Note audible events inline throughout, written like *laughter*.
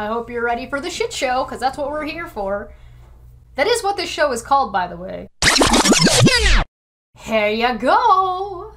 I hope you're ready for the shit show, because that's what we're here for. That is what this show is called, by the way. Here you go!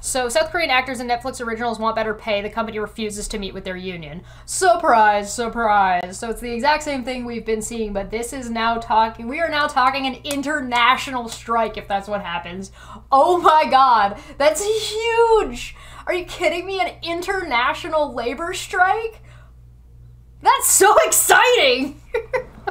So, South Korean actors and Netflix originals want better pay. The company refuses to meet with their union. Surprise, surprise. So, it's the exact same thing we've been seeing, but this is now talking. We are now talking an international strike if that's what happens. Oh my god, that's huge! Are you kidding me? An international labor strike? That's so *laughs* exciting!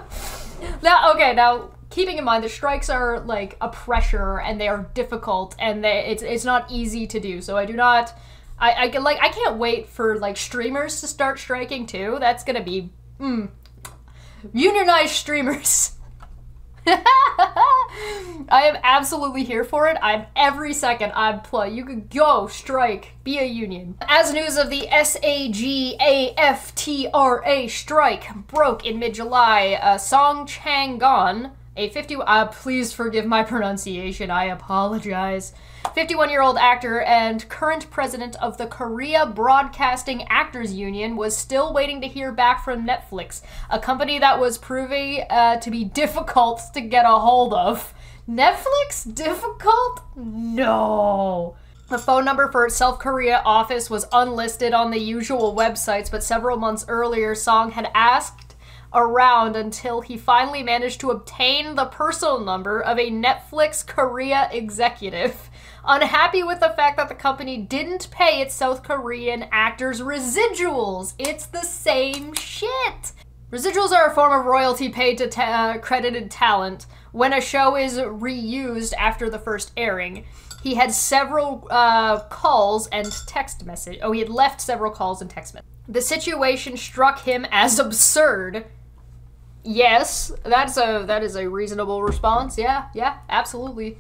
*laughs* now, okay, now keeping in mind the strikes are like a pressure and they are difficult and they, it's it's not easy to do. So I do not I, I can like I can't wait for like streamers to start striking too. That's gonna be mm, unionized streamers. *laughs* *laughs* I am absolutely here for it. I'm every second I'm play. You could go strike, be a union. As news of the SAGAFTRA strike broke in mid-July, uh, Song Chang-gon, a 50 uh, please forgive my pronunciation. I apologize. 51 year old actor and current president of the Korea Broadcasting Actors Union was still waiting to hear back from Netflix, a company that was proving uh, to be difficult to get a hold of. Netflix? Difficult? No. The phone number for its South Korea office was unlisted on the usual websites, but several months earlier, Song had asked around until he finally managed to obtain the personal number of a Netflix Korea executive. *laughs* Unhappy with the fact that the company didn't pay its South Korean actors residuals. It's the same shit. Residuals are a form of royalty paid to ta- credited talent when a show is reused after the first airing. He had several uh, calls and text message. Oh, he had left several calls and text message. The situation struck him as absurd. Yes, that's a that is a reasonable response. Yeah, yeah, absolutely.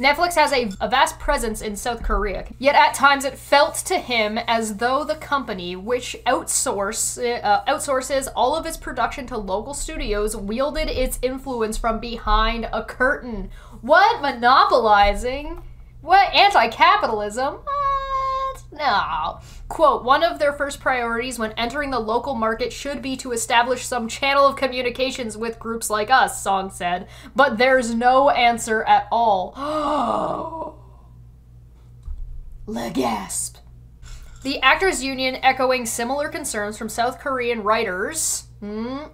Netflix has a, a, vast presence in South Korea, yet at times it felt to him as though the company, which outsource, uh, outsources all of its production to local studios, wielded its influence from behind a curtain. What? Monopolizing? What? Anti capitalism? What? No. Quote, one of their first priorities when entering the local market should be to establish some channel of communications with groups like us, Song said. But there's no answer at all. *gasps* Le gasp. The Actors Union echoing similar concerns from South Korean writers. Hmm,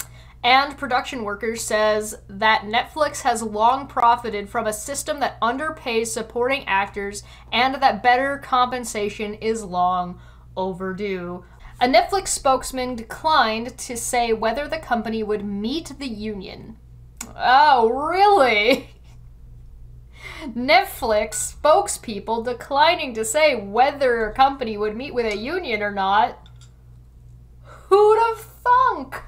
and production workers says that Netflix has long profited from a system that underpays supporting actors and that better compensation is long overdue. A Netflix spokesman declined to say whether the company would meet the union. Oh, really? *laughs* Netflix spokespeople declining to say whether a company would meet with a union or not. Who'd have thunk?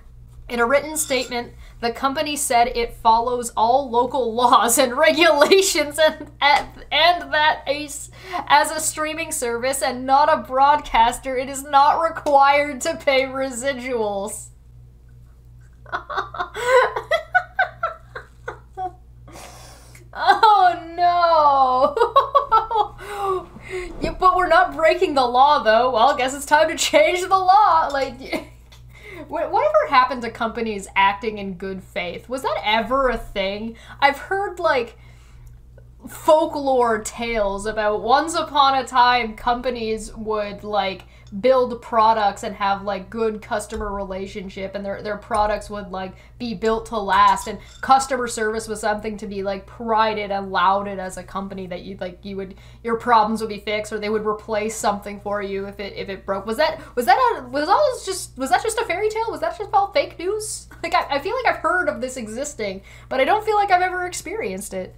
In a written statement, the company said it follows all local laws and *laughs* regulations and, and, that ACE, as a streaming service and not a broadcaster, it is not required to pay residuals. *laughs* oh no! *laughs* yeah, but we're not breaking the law though. Well, I guess it's time to change the law. Like. Whatever happened to companies acting in good faith? Was that ever a thing? I've heard like folklore tales about once upon a time companies would like build products and have like good customer relationship and their their products would like be built to last and customer service was something to be like prided and lauded as a company that you like you would your problems would be fixed or they would replace something for you if it if it broke. Was that was that a was all just was that just a fairy tale? Was that just all fake news? *laughs* Like I, I feel like I've heard of this existing but I don't feel like I've ever experienced it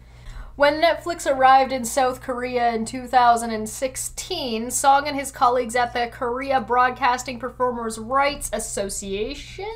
when Netflix arrived in South Korea in 2016, Song and his colleagues at the Korea Broadcasting Performers' Rights Association,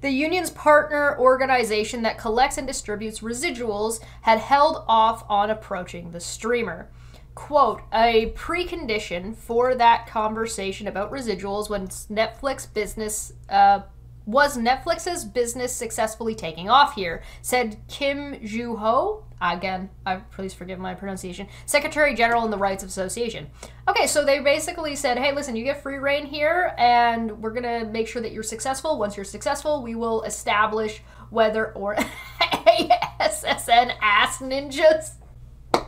the union's partner organization that collects and distributes residuals, had held off on approaching the streamer. Quote, a precondition for that conversation about residuals when Netflix business uh, was Netflix's business successfully taking off here, said Kim Joo Ho, Again, I please forgive my pronunciation. Secretary General in the Rights Association. Okay, so they basically said, "Hey, listen, you get free reign here, and we're gonna make sure that you're successful. Once you're successful, we will establish whether or *laughs* ASSN ass ninjas." *laughs*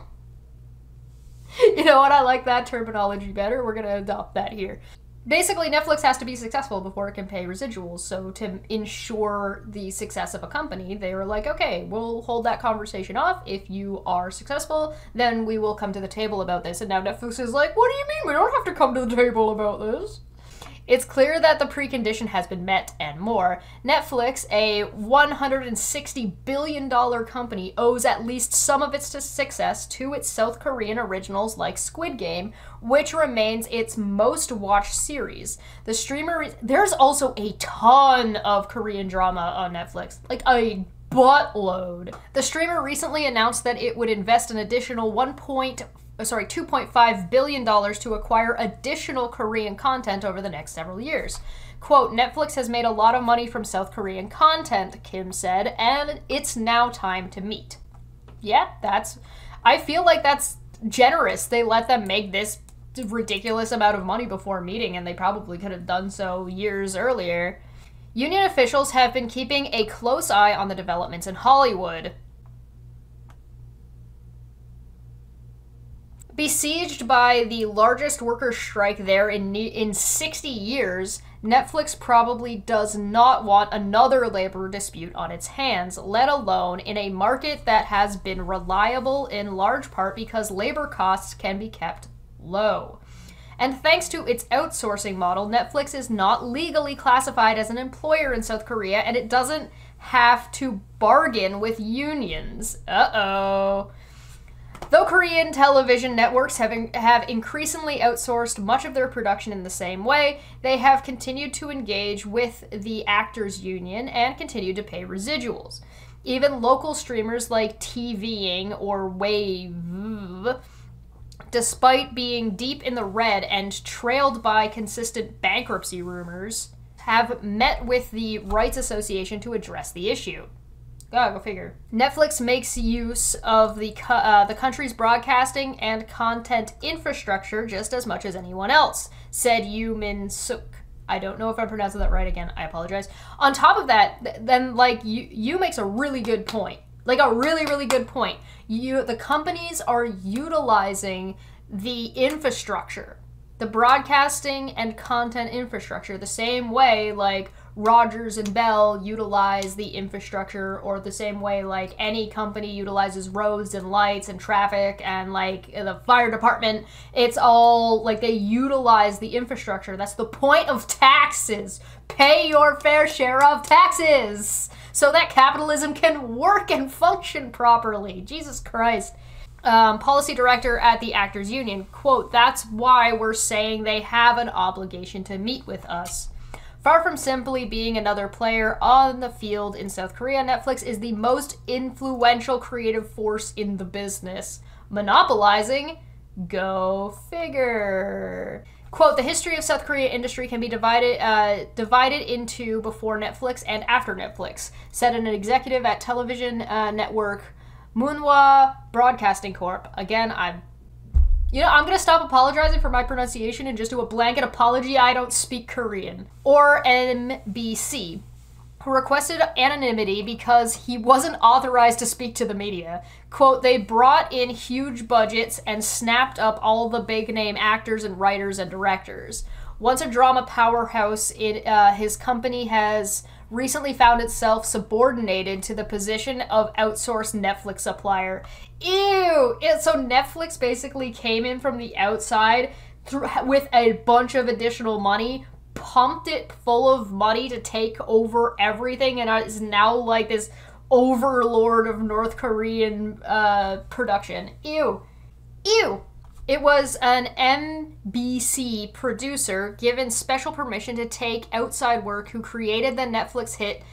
you know what? I like that terminology better. We're gonna adopt that here basically Netflix has to be successful before it can pay residuals. So to ensure the success of a company, they were like, okay, we'll hold that conversation off. If you are successful, then we will come to the table about this. And now Netflix is like, what do you mean we don't have to come to the table about this? It's clear that the precondition has been met and more. Netflix, a $160 billion company, owes at least some of its success to its South Korean originals like Squid Game, which remains its most watched series. The streamer, there's also a ton of Korean drama on Netflix, like a buttload. The streamer recently announced that it would invest an additional 1. Uh, sorry, $2.5 billion to acquire additional Korean content over the next several years. Quote, Netflix has made a lot of money from South Korean content, Kim said, and it's now time to meet. Yeah, that's. I feel like that's generous. They let them make this ridiculous amount of money before meeting, and they probably could have done so years earlier. Union officials have been keeping a close eye on the developments in Hollywood. Besieged by the largest worker strike there in in 60 years, Netflix probably does not want another labor dispute on its hands, let alone in a market that has been reliable in large part because labor costs can be kept low. And thanks to its outsourcing model, Netflix is not legally classified as an employer in South Korea and it doesn't have to bargain with unions. Uh oh. Though Korean television networks have, in, have increasingly outsourced much of their production in the same way, they have continued to engage with the actors' union and continue to pay residuals. Even local streamers like TVing or Wavve, despite being deep in the red and trailed by consistent bankruptcy rumors, have met with the Rights Association to address the issue. Oh, go figure. Netflix makes use of the uh, the country's broadcasting and content infrastructure just as much as anyone else," said Yoo Min Suk. I don't know if I'm pronouncing that right again. I apologize. On top of that, th- then like you you makes a really good point. Like a really really good point. You the companies are utilizing the infrastructure, the broadcasting and content infrastructure the same way like Rogers and Bell utilize the infrastructure or the same way like any company utilizes roads and lights and traffic and like the fire department. It's all like they utilize the infrastructure. That's the point of taxes. Pay your fair share of taxes so that capitalism can work and function properly. Jesus Christ. Um, policy director at the Actors Union, quote, that's why we're saying they have an obligation to meet with us. Far from simply being another player on the field in South Korea, Netflix is the most influential creative force in the business. Monopolizing? Go figure. Quote, the history of South Korea industry can be divided uh, divided into before Netflix and after Netflix, said an executive at television uh, network Munhwa Broadcasting Corp. Again, I'm you know, I'm gonna stop apologizing for my pronunciation and just do a blanket apology. I don't speak Korean. Or MBC, who requested anonymity because he wasn't authorized to speak to the media. Quote, they brought in huge budgets and snapped up all the big name actors and writers and directors. Once a drama powerhouse, it, uh, his company has recently found itself subordinated to the position of outsourced Netflix supplier. Ew! It, so Netflix basically came in from the outside through, with a bunch of additional money, pumped it full of money to take over everything, and is now like this overlord of North Korean uh, production. Ew. Ew. It was an MBC producer given special permission to take outside work who created the Netflix hit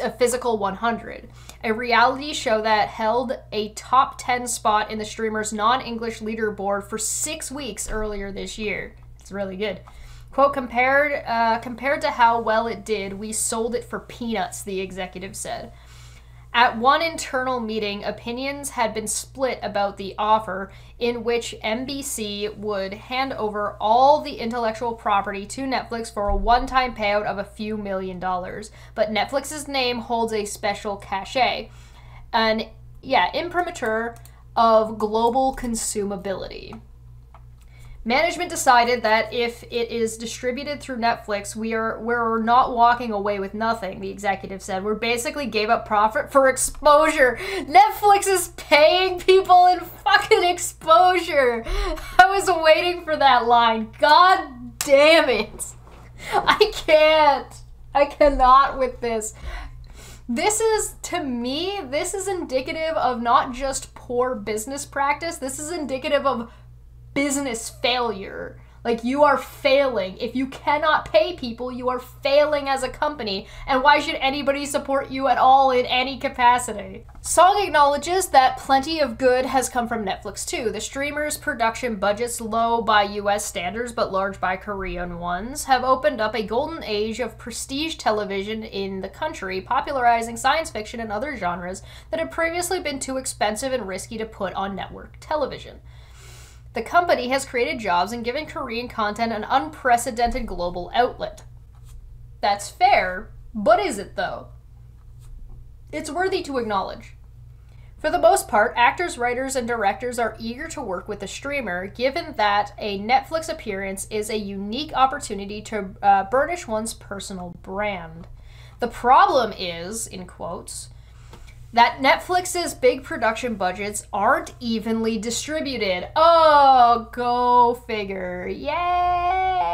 uh, Physical 100, a reality show that held a top 10 spot in the streamer's non English leaderboard for six weeks earlier this year. It's really good. Quote, compared, uh, compared to how well it did, we sold it for peanuts, the executive said. At one internal meeting, opinions had been split about the offer, in which MBC would hand over all the intellectual property to Netflix for a one time payout of a few million dollars. But Netflix's name holds a special cachet. An, yeah, imprimatur of global consumability. Management decided that if it is distributed through Netflix, we are we're not walking away with nothing, the executive said. We basically gave up profit for exposure. Netflix is paying people in fucking exposure. I was waiting for that line. God damn it. I can't. I cannot with this. This is, to me, this is indicative of not just poor business practice, this is indicative of business failure. Like you are failing. If you cannot pay people, you are failing as a company. And why should anybody support you at all in any capacity? Song acknowledges that plenty of good has come from Netflix too. The streamer's production budgets, low by US standards but large by Korean ones, have opened up a golden age of prestige television in the country, popularizing science fiction and other genres that had previously been too expensive and risky to put on network television. The company has created jobs and given Korean content an unprecedented global outlet. That's fair, but is it though? It's worthy to acknowledge. For the most part, actors, writers, and directors are eager to work with the streamer, given that a Netflix appearance is a unique opportunity to uh, burnish one's personal brand. The problem is, in quotes, that Netflix's big production budgets aren't evenly distributed. Oh, go figure. Yay!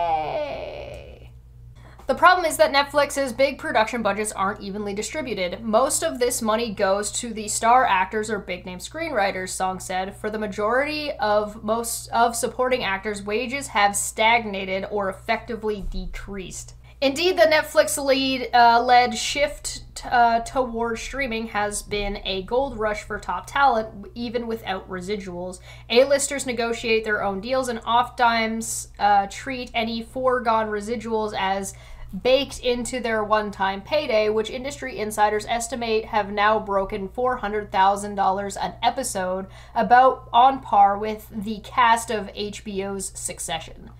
The problem is that Netflix's big production budgets aren't evenly distributed. Most of this money goes to the star actors or big name screenwriters, Song said. For the majority of most of supporting actors, wages have stagnated or effectively decreased. Indeed, the Netflix lead uh, led shift uh, toward streaming has been a gold rush for top talent, even without residuals. A-listers negotiate their own deals and oftentimes uh, treat any foregone residuals as baked into their one-time payday, which industry insiders estimate have now broken $400,000 an episode, about on par with the cast of HBO's Succession.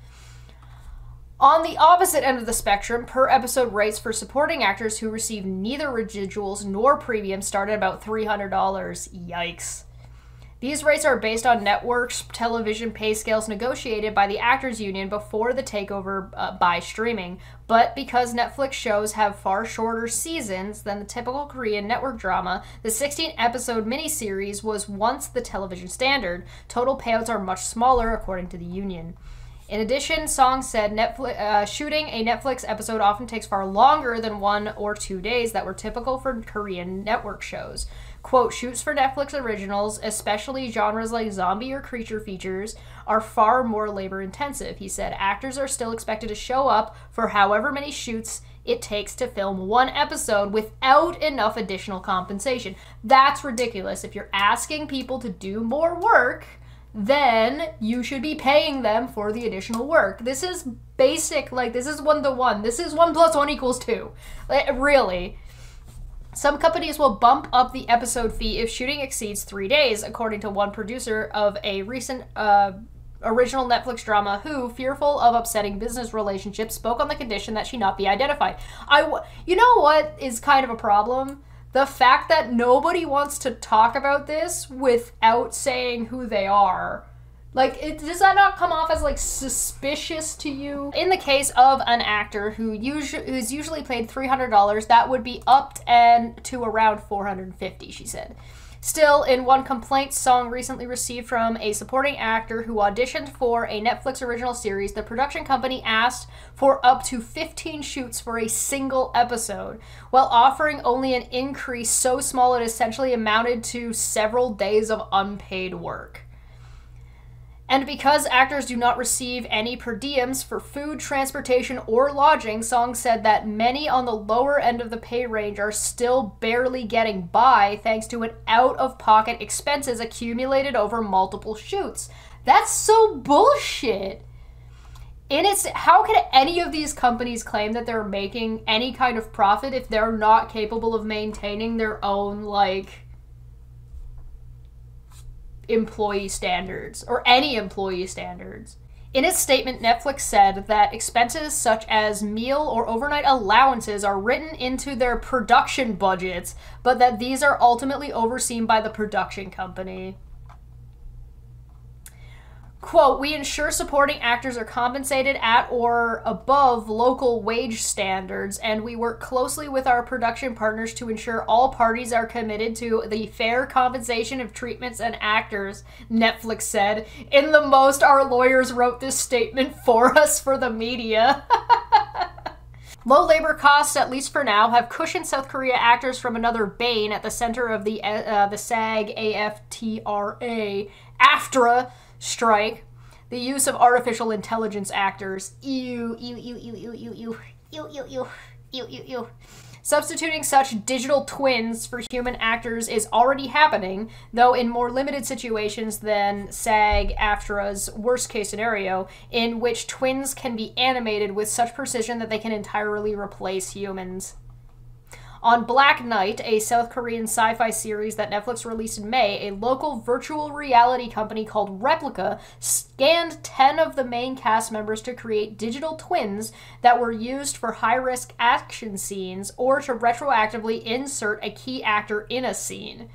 On the opposite end of the spectrum, per episode rates for supporting actors who receive neither residuals nor premiums start at about $300. Yikes. These rates are based on networks' television pay scales negotiated by the Actors Union before the takeover uh, by streaming. But because Netflix shows have far shorter seasons than the typical Korean network drama, the 16 episode miniseries was once the television standard. Total payouts are much smaller, according to the union. In addition, Song said Netflix, uh, shooting a Netflix episode often takes far longer than one or two days that were typical for Korean network shows. Quote, shoots for Netflix originals, especially genres like zombie or creature features, are far more labor intensive. He said actors are still expected to show up for however many shoots it takes to film one episode without enough additional compensation. That's ridiculous. If you're asking people to do more work, then you should be paying them for the additional work. This is basic, like, this is one to one. This is one plus one equals two. Like, really. Some companies will bump up the episode fee if shooting exceeds three days, according to one producer of a recent uh, original Netflix drama who, fearful of upsetting business relationships, spoke on the condition that she not be identified. I, w- you know what is kind of a problem? The fact that nobody wants to talk about this without saying who they are like it, does that not come off as like suspicious to you? In the case of an actor who usually who's usually paid $300 that would be upped and to around 450 she said Still, in one complaint Song recently received from a supporting actor who auditioned for a Netflix original series, the production company asked for up to 15 shoots for a single episode, while offering only an increase so small it essentially amounted to several days of unpaid work. And because actors do not receive any per diems for food, transportation, or lodging, Song said that many on the lower end of the pay range are still barely getting by thanks to an out of pocket expenses accumulated over multiple shoots. That's so bullshit. in its how can any of these companies claim that they're making any kind of profit if they're not capable of maintaining their own like employee standards or any employee standards in its statement, Netflix said that expenses such as meal or overnight allowances are written into their production budgets, but that these are ultimately overseen by the production company. Quote, we ensure supporting actors are compensated at or above local wage standards, and we work closely with our production partners to ensure all parties are committed to the fair compensation of treatments and actors, Netflix said. In the most, our lawyers wrote this statement for *laughs* us for the media. *laughs* Low labor costs, at least for now, have cushioned South Korea actors from another bane at the center of the uh, the SAG AFTRA AFTRA strike, the use of artificial intelligence actors. Ew, ew, ew, ew, ew, ew, ew, ew, ew, ew, ew, ew, ew. Substituting such digital twins for human actors is already happening, though in more limited situations than SAG AFTRA's worst case scenario, in which twins can be animated with such precision that they can entirely replace humans. On Black Knight, a South Korean sci fi series that Netflix released in May, a local virtual reality company called Replica scanned 10 of the main cast members to create digital twins that were used for high risk action scenes or to retroactively insert a key actor in a scene.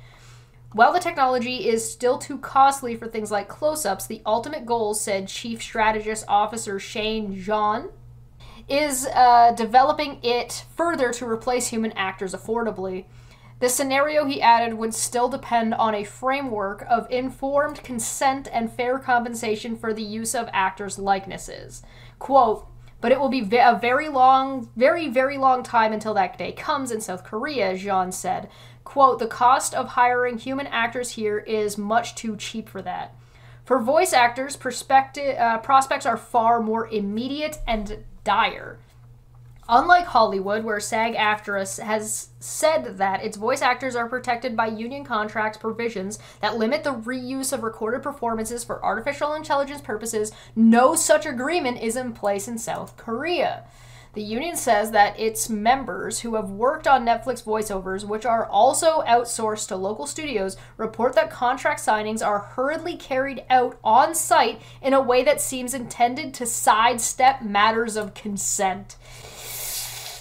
While the technology is still too costly for things like close ups, the ultimate goal, said Chief Strategist Officer Shane John, is uh, developing it further to replace human actors affordably. The scenario, he added, would still depend on a framework of informed consent and fair compensation for the use of actors' likenesses. Quote, but it will be a very long, very, very long time until that day comes in South Korea, Jean said. Quote, the cost of hiring human actors here is much too cheap for that. For voice actors, uh, prospects are far more immediate and dire. Unlike Hollywood, where SAG AFTRA has said that its voice actors are protected by union contracts provisions that limit the reuse of recorded performances for artificial intelligence purposes, no such agreement is in place in South Korea. The union says that its members who have worked on Netflix voiceovers, which are also outsourced to local studios, report that contract signings are hurriedly carried out on site in a way that seems intended to sidestep matters of consent.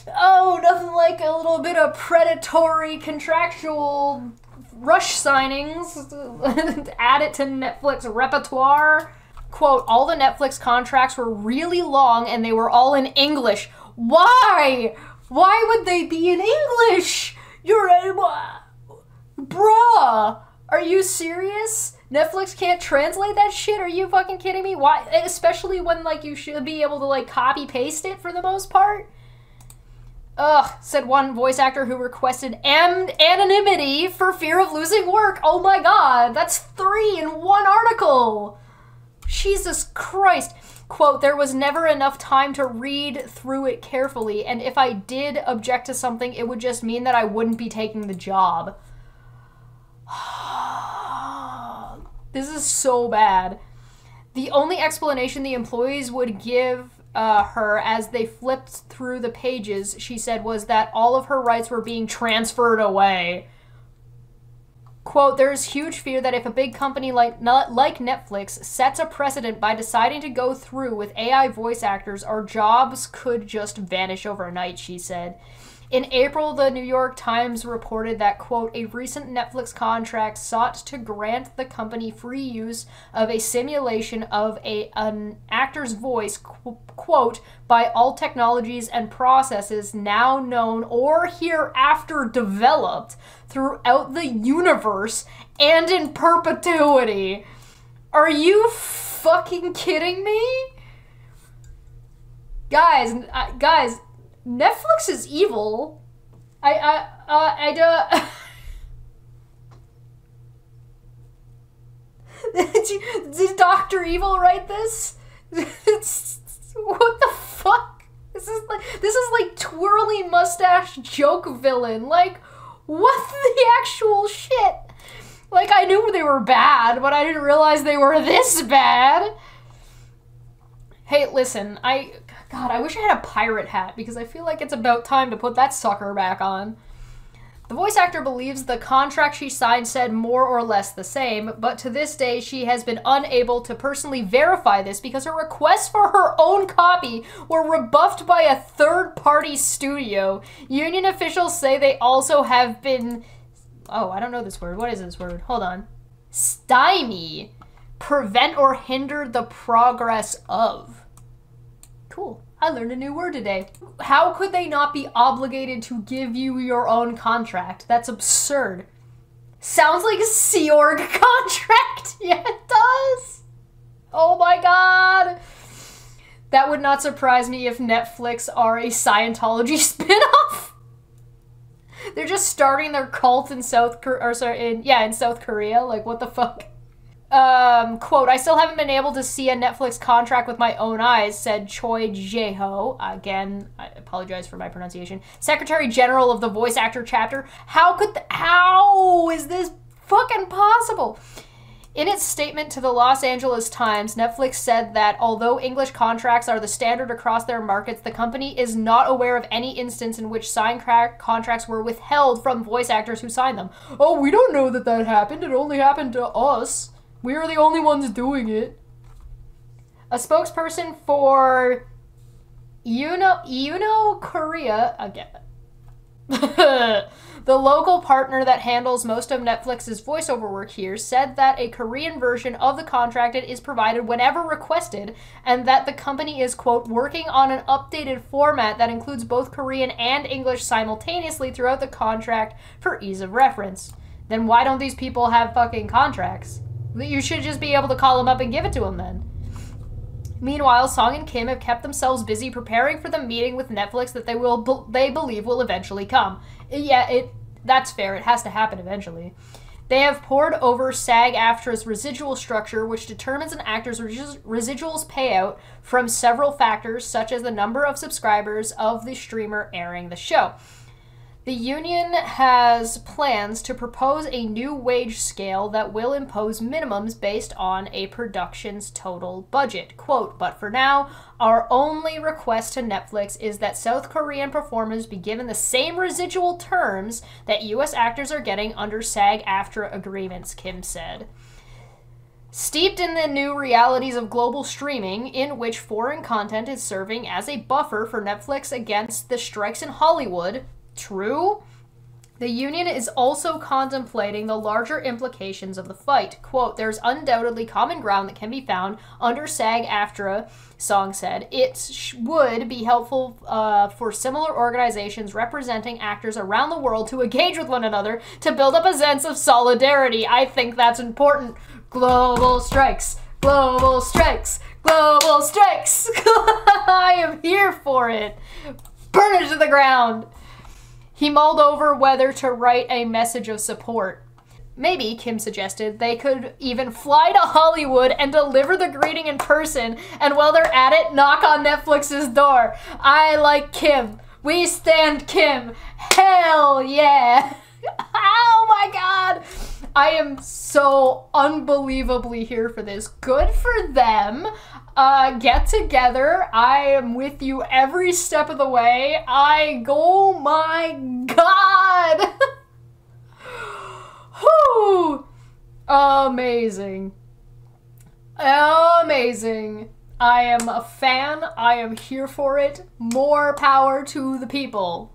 Oh, nothing like a little bit of predatory contractual rush signings. *laughs* Add it to Netflix repertoire quote, all the Netflix contracts were really long and they were all in English. Why? Why would they be in English? You're a. Bruh! Are you serious? Netflix can't translate that shit? Are you fucking kidding me? Why? Especially when, like, you should be able to, like, copy paste it for the most part? Ugh, said one voice actor who requested am- anonymity for fear of losing work. Oh my god, that's three in one article! Jesus Christ quote, there was never enough time to read through it carefully, and if I did object to something, it would just mean that I wouldn't be taking the job. *sighs* this is so bad. The only explanation the employees would give uh, her as they flipped through the pages, she said, was that all of her rights were being transferred away. Quote, there's huge fear that if a big company like, like Netflix sets a precedent by deciding to go through with AI voice actors, our jobs could just vanish overnight, she said. In April, the New York Times reported that, quote, a recent Netflix contract sought to grant the company free use of a simulation of a, an actor's voice, qu- quote, by all technologies and processes now known or hereafter developed throughout the universe and in perpetuity. Are you fucking kidding me? Guys, guys, Netflix is evil. I I uh, I don't. *laughs* did, did Doctor Evil write this? *laughs* What the fuck? This is like this is like twirly mustache joke villain. Like what *laughs* the actual shit? Like I knew they were bad, but I didn't realize they were this bad. Hey, listen, I. God, I wish I had a pirate hat because I feel like it's about time to put that sucker back on. The voice actor believes the contract she signed said more or less the same, but to this day she has been unable to personally verify this because her requests for her own copy were rebuffed by a third party studio. Union officials say they also have been. Oh, I don't know this word. What is this word? Hold on. Stymie. Prevent or hinder the progress of. Cool. I learned a new word today. How could they not be obligated to give you your own contract? That's absurd. Sounds like a Sea Org *laughs* contract. *laughs* yeah, it does. Oh my god. That would not surprise me if Netflix are a Scientology *laughs* spinoff. They're just starting their cult in South Korea, or sorry, in yeah, in South Korea. Like, what the fuck? Um, quote, I still haven't been able to see a Netflix contract with my own eyes, said Choi Jae-ho. Again, I apologize for my pronunciation. Secretary General of the Voice Actor Chapter. How could, th- how is this fucking possible? In its statement to the Los Angeles Times, Netflix said that although English contracts are the standard across their markets, the company is not aware of any instance in which signed contracts were withheld from voice actors who signed them. Oh, we don't know that that happened. It only happened to us. We are the only ones doing it. A spokesperson for Uno Uno Korea again. *laughs* the local partner that handles most of Netflix's voiceover work here said that a Korean version of the contract is provided whenever requested, and that the company is, quote, working on an updated format that includes both Korean and English simultaneously throughout the contract for ease of reference. Then why don't these people have fucking contracts? You should just be able to call them up and give it to them then. Meanwhile, Song and Kim have kept themselves busy preparing for the meeting with Netflix that they will be- they believe will eventually come. Yeah, it that's fair. It has to happen eventually. They have pored over SAG-AFTRA's residual structure, which determines an actor's residuals payout from several factors, such as the number of subscribers of the streamer airing the show. The union has plans to propose a new wage scale that will impose minimums based on a production's total budget. Quote, but for now, our only request to Netflix is that South Korean performers be given the same residual terms that US actors are getting under SAG AFTRA agreements, Kim said. Steeped in the new realities of global streaming, in which foreign content is serving as a buffer for Netflix against the strikes in Hollywood, true. The Union is also contemplating the larger implications of the fight. Quote, there's undoubtedly common ground that can be found under SAG AFTRA, Song said. It sh- would be helpful uh, for similar organizations representing actors around the world to engage with one another to build up a sense of solidarity. I think that's important. Global strikes, global strikes, global strikes. *laughs* I am here for it. Burn it to the ground. He mulled over whether to write a message of support. Maybe, Kim suggested, they could even fly to Hollywood and deliver the greeting in person, and while they're at it, knock on Netflix's door. I like Kim. We stand Kim. Hell yeah. *laughs* oh my god. I am so unbelievably here for this. Good for them uh, get together. I am with you every step of the way. I go, my God. *laughs* Whew. Amazing. Amazing. I am a fan. I am here for it. More power to the people.